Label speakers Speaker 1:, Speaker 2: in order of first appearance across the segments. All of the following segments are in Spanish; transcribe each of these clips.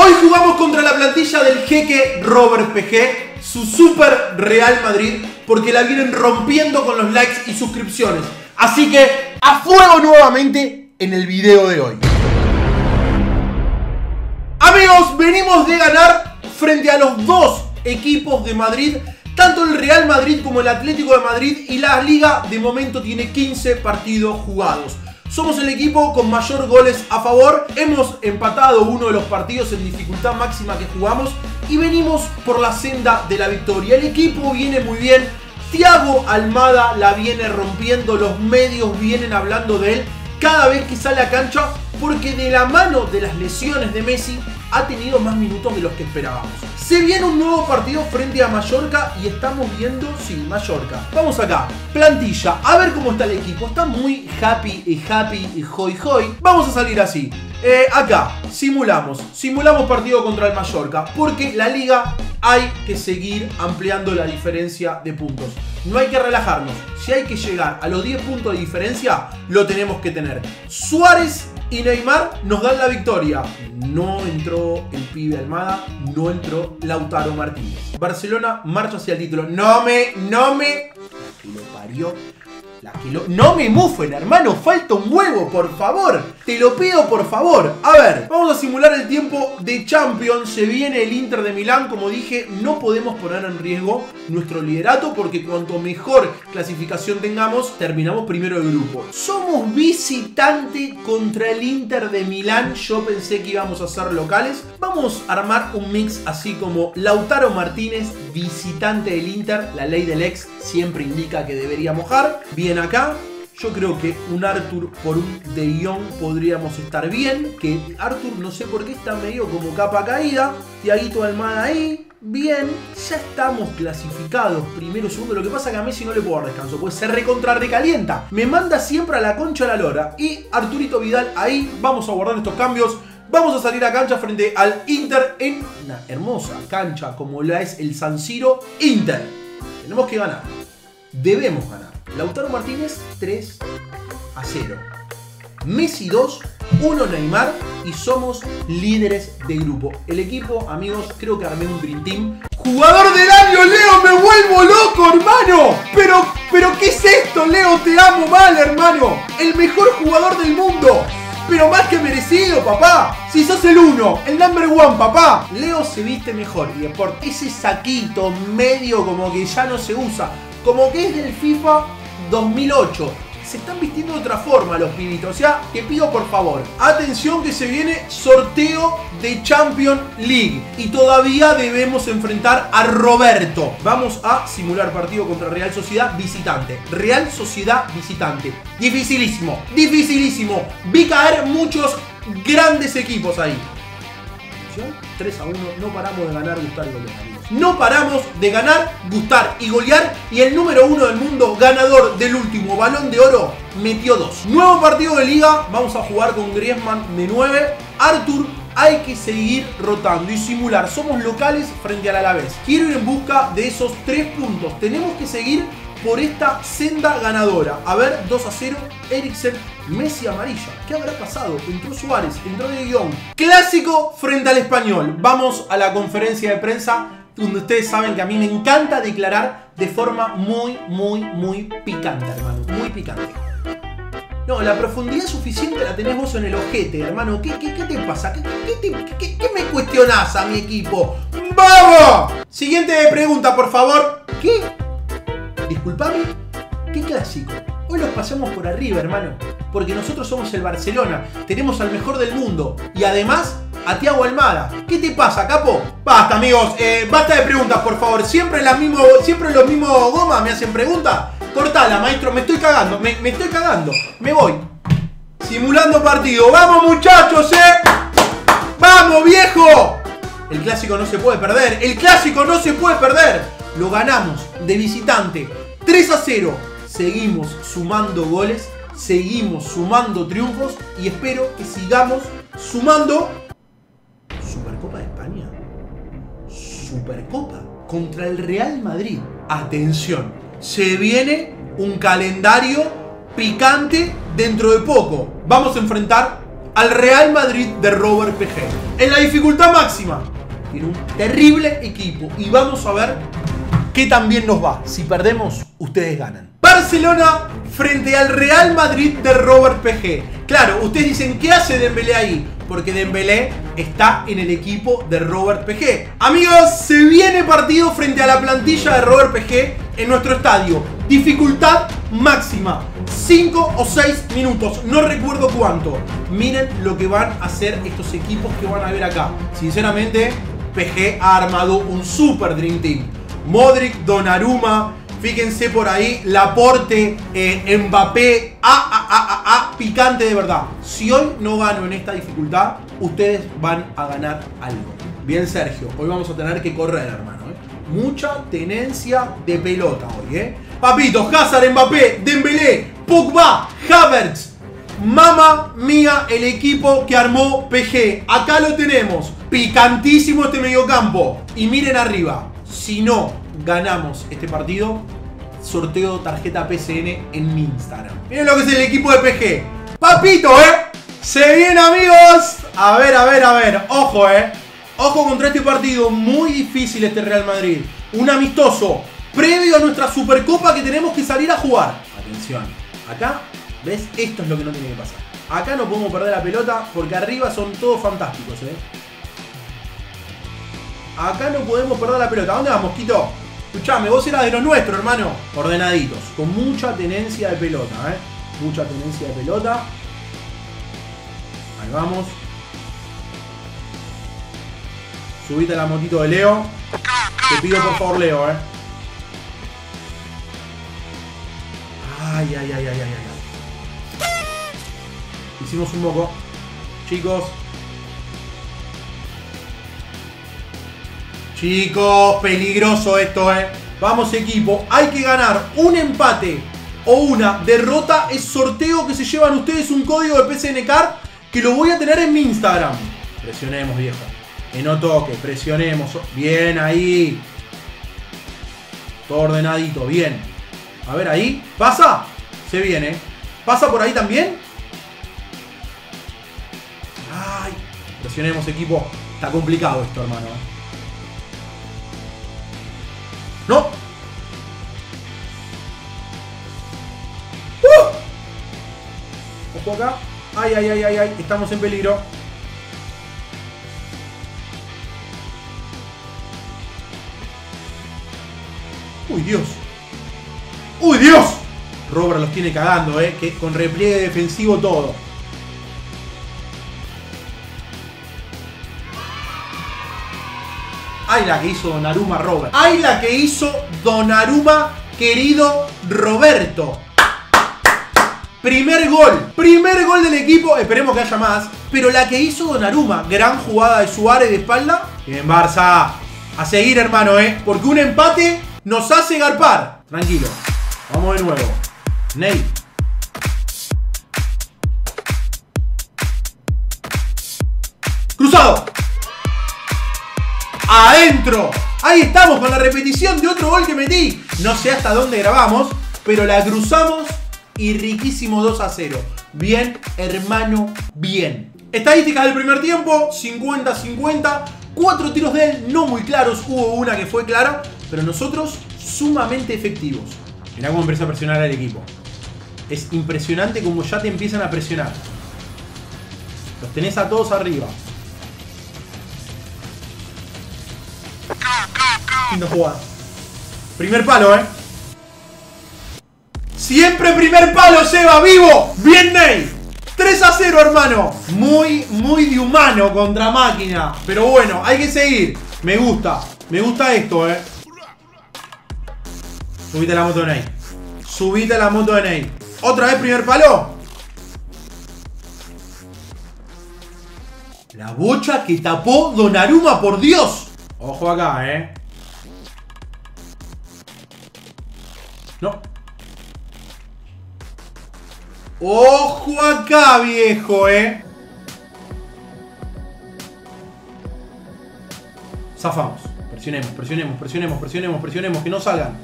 Speaker 1: Hoy jugamos contra la plantilla del jeque Robert PG, su super Real Madrid, porque la vienen rompiendo con los likes y suscripciones. Así que a fuego nuevamente en el video de hoy. Amigos, venimos de ganar frente a los dos equipos de Madrid, tanto el Real Madrid como el Atlético de Madrid y la liga de momento tiene 15 partidos jugados. Somos el equipo con mayor goles a favor. Hemos empatado uno de los partidos en dificultad máxima que jugamos y venimos por la senda de la victoria. El equipo viene muy bien. Thiago Almada la viene rompiendo. Los medios vienen hablando de él cada vez que sale a cancha porque de la mano de las lesiones de Messi ha tenido más minutos de los que esperábamos. Se viene un nuevo partido frente a Mallorca y estamos viendo, sí, Mallorca. Vamos acá, plantilla, a ver cómo está el equipo. Está muy happy y happy y hoy hoy. Vamos a salir así. Eh, acá, simulamos. Simulamos partido contra el Mallorca porque la liga hay que seguir ampliando la diferencia de puntos. No hay que relajarnos. Si hay que llegar a los 10 puntos de diferencia, lo tenemos que tener. Suárez y Neymar nos dan la victoria. No entró el pibe Almada, no entró Lautaro Martínez. Barcelona marcha hacia el título. No me, no me... Lo parió. No me mufen, hermano. Falta un huevo, por favor. Te lo pido, por favor. A ver, vamos a simular el tiempo de Champions. Se viene el Inter de Milán. Como dije, no podemos poner en riesgo nuestro liderato porque cuanto mejor clasificación tengamos, terminamos primero de grupo. Somos visitante contra el Inter de Milán. Yo pensé que íbamos a ser locales. Vamos a armar un mix así como Lautaro Martínez, visitante del Inter. La ley del ex siempre indica que debería mojar. Acá. Yo creo que un Arthur por un De Jong podríamos estar bien. Que Arthur no sé por qué está medio como capa caída. Tiaguito Almada ahí. Bien, ya estamos clasificados primero, segundo. Lo que pasa es que a Messi no le puedo dar descanso, pues se recontra recalienta. Me manda siempre a la concha a la lora. Y Arturito Vidal ahí, vamos a guardar estos cambios. Vamos a salir a cancha frente al Inter en una hermosa cancha como la es el San Siro Inter. Tenemos que ganar. Debemos ganar. Lautaro Martínez 3 a 0. Messi 2, 1 Neymar y somos líderes de grupo. El equipo, amigos, creo que armé un Dream Team. ¡Jugador del año, Leo! ¡Me vuelvo loco, hermano! Pero, pero, ¿qué es esto, Leo? Te amo mal, hermano. El mejor jugador del mundo. Pero más que merecido, papá. Si sos el uno, el number one, papá. Leo se viste mejor y por ese saquito medio como que ya no se usa. Como que es del FIFA 2008 se están vistiendo de otra forma los pibitos. O sea, te pido por favor, atención que se viene sorteo de Champions League. Y todavía debemos enfrentar a Roberto. Vamos a simular partido contra Real Sociedad visitante. Real Sociedad visitante. Dificilísimo, dificilísimo. Vi caer muchos grandes equipos ahí. 3 a 1, no paramos de ganar, gustar y golear. No paramos de ganar, gustar y golear. Y el número uno del mundo, ganador del último balón de oro, metió dos. Nuevo partido de liga, vamos a jugar con Griezmann de 9. Arthur hay que seguir rotando y simular. Somos locales frente al Alavés. Quiero ir en busca de esos tres puntos. Tenemos que seguir por esta senda ganadora. A ver, 2 a 0, Eriksen, Messi amarilla. ¿Qué habrá pasado? Entró Suárez, entró De Jong. Clásico frente al español. Vamos a la conferencia de prensa donde ustedes saben que a mí me encanta declarar de forma muy, muy, muy picante, hermano. Muy picante. No, la profundidad suficiente la tenés vos en el ojete, hermano. ¿Qué, qué, qué te pasa? ¿Qué, qué, qué, me cuestionás a mi equipo? ¡Vamos! Siguiente pregunta, por favor. ¿Qué? Disculpame, ¿qué clásico? Hoy los pasamos por arriba, hermano. Porque nosotros somos el Barcelona. Tenemos al mejor del mundo. Y además, a Tiago Almada. ¿Qué te pasa, capo? Basta, amigos. Eh, basta de preguntas, por favor. Siempre, los mismos gomas me hacen preguntas. Cortala, maestro. Me estoy cagando. Me, me estoy cagando. Me voy. Simulando partido. ¡Vamos, muchachos, eh! ¡Vamos, viejo! El clásico no se puede perder. El clásico no se puede perder. Lo ganamos de visitante. 3 a 0. Seguimos sumando goles, seguimos sumando triunfos y espero que sigamos sumando Supercopa de España. Supercopa contra el Real Madrid. Atención, se viene un calendario picante dentro de poco. Vamos a enfrentar al Real Madrid de Robert PG. En la dificultad máxima, tiene un terrible equipo y vamos a ver qué también nos va. Si perdemos, ustedes ganan. Barcelona frente al Real Madrid de Robert PG. Claro, ustedes dicen, ¿qué hace Dembélé ahí? Porque Dembélé está en el equipo de Robert PG. Amigos, se viene partido frente a la plantilla de Robert PG en nuestro estadio. Dificultad máxima. 5 o 6 minutos, no recuerdo cuánto. Miren lo que van a hacer estos equipos que van a ver acá. Sinceramente, PG ha armado un super Dream Team. Modric, Donnarumma, fíjense por ahí, Laporte, eh, Mbappé, ah, ah, ah, ah, picante de verdad. Si hoy no gano en esta dificultad, ustedes van a ganar algo. Bien, Sergio, hoy vamos a tener que correr, hermano. ¿eh? Mucha tenencia de pelota hoy, ¿eh? Papito, Hazard, Mbappé, Dembélé, Pogba, Havertz. Mamma mía, el equipo que armó PG. Acá lo tenemos. Picantísimo este mediocampo. Y miren arriba. Si no ganamos este partido, sorteo tarjeta PCN en mi Instagram. Miren lo que es el equipo de PG. Papito, ¿eh? Se viene, amigos. A ver, a ver, a ver. Ojo, ¿eh? Ojo contra este partido. Muy difícil este Real Madrid. Un amistoso. Previo a nuestra Supercopa que tenemos que salir a jugar. Atención. Acá, ¿ves? Esto es lo que no tiene que pasar. Acá no podemos perder la pelota porque arriba son todos fantásticos, ¿eh? Acá no podemos perder la pelota. ¿Dónde vas, Mosquito? Escuchame, vos eras de los nuestros, hermano. Ordenaditos. Con mucha tenencia de pelota, ¿eh? Mucha tenencia de pelota. Ahí vamos. Subite la motito de Leo. Te pido por favor, Leo, ¿eh? Ay, ay, ay, ay, ay, ay. Hicimos un poco. Chicos. Chicos, peligroso esto, eh. Vamos equipo, hay que ganar un empate o una derrota. Es sorteo que se llevan ustedes un código de PCN Card que lo voy a tener en mi Instagram. Presionemos, viejo. Que no toque, presionemos. Bien ahí. Todo ordenadito, bien. A ver ahí. ¿Pasa? Se viene. ¿Pasa por ahí también? Ay. Presionemos, equipo. Está complicado esto, hermano. Acá. Ay, ay, ay, ay, ay. Estamos en peligro. ¡Uy, Dios! ¡Uy, Dios! Robert los tiene cagando, ¿eh? Que con repliegue defensivo todo. ¡Ay, la que hizo Donnarumma Robert! ¡Ay, la que hizo Donnarumma, querido Roberto! Primer gol. Primer gol del equipo. Esperemos que haya más. Pero la que hizo Donnarumma. Gran jugada de Suárez de espalda. Bien, Barça. A seguir, hermano, ¿eh? Porque un empate nos hace garpar. Tranquilo. Vamos de nuevo. Ney. Cruzado. Adentro. Ahí estamos con la repetición de otro gol que metí. No sé hasta dónde grabamos, pero la cruzamos y riquísimo 2 a 0. Bien, hermano, bien. Estadísticas del primer tiempo, 50-50. Cuatro tiros de él, no muy claros. Hubo una que fue clara, pero nosotros sumamente efectivos. Mirá cómo empieza a presionar al equipo. Es impresionante como ya te empiezan a presionar. Los tenés a todos arriba. Lindo jugada. Primer palo, ¿eh? Siempre primer palo, Seba, vivo. Bien, Ney. 3 a 0, hermano. Muy, muy de humano contra máquina. Pero bueno, hay que seguir. Me gusta. Me gusta esto, eh. Subite la moto de Ney. Subite la moto de Ney. ¿Otra vez primer palo? La bocha que tapó Donaruma, por Dios. Ojo acá, eh. No. ¡Ojo acá, viejo, eh! Zafamos. Presionemos, presionemos, presionemos, presionemos, presionemos. Que no salgan.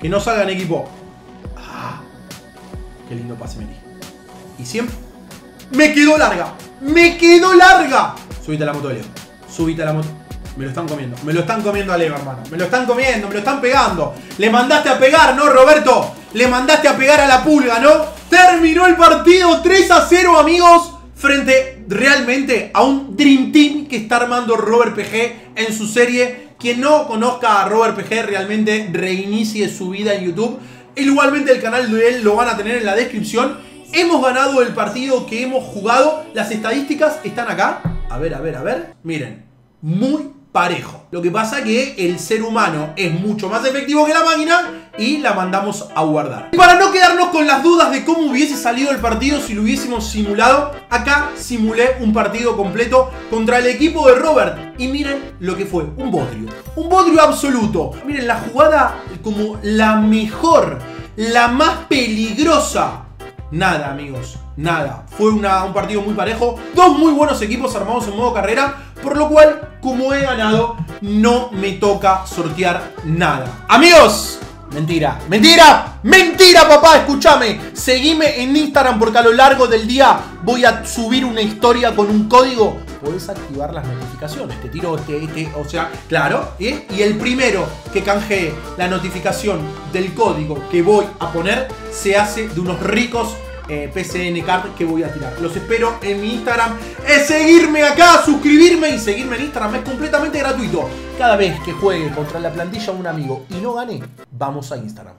Speaker 1: Que no salgan, equipo. Ah, qué lindo pase metí. Y siempre... Me quedó larga. Me quedó larga. Subite a la moto, Leo. Subite a la moto. Me lo están comiendo. Me lo están comiendo a Leo, hermano. Me lo están comiendo, me lo están pegando. Le mandaste a pegar, ¿no, Roberto? Le mandaste a pegar a la pulga, ¿no? Terminó el partido 3 a 0, amigos. Frente realmente a un Dream Team que está armando Robert PG en su serie. Quien no conozca a Robert PG realmente reinicie su vida en YouTube. Igualmente el canal de él lo van a tener en la descripción. Hemos ganado el partido que hemos jugado. Las estadísticas están acá. A ver, a ver, a ver. Miren, muy parejo. Lo que pasa que el ser humano es mucho más efectivo que la máquina y la mandamos a guardar. Y para no quedarnos con las dudas de cómo hubiese salido el partido si lo hubiésemos simulado, acá simulé un partido completo contra el equipo de Robert. Y miren lo que fue, un bodrio. Un bodrio absoluto. Miren, la jugada como la mejor, la más peligrosa Nada, amigos, nada. Fue un partido muy parejo. Dos muy buenos equipos armados en modo carrera. Por lo cual, como he ganado, no me toca sortear nada. Amigos, Mentira, mentira, mentira papá, escúchame. Seguime en Instagram porque a lo largo del día voy a subir una historia con un código. Podés activar las notificaciones. Te tiro este, este, o sea, claro. ¿eh? Y el primero que canjee la notificación del código que voy a poner se hace de unos ricos eh, PCN Card que voy a tirar. Los espero en mi Instagram. Es seguirme acá, suscribirme y seguirme en Instagram. Es completamente gratuito. Cada vez que juegue contra la plantilla un amigo y no gane, vamos a Instagram.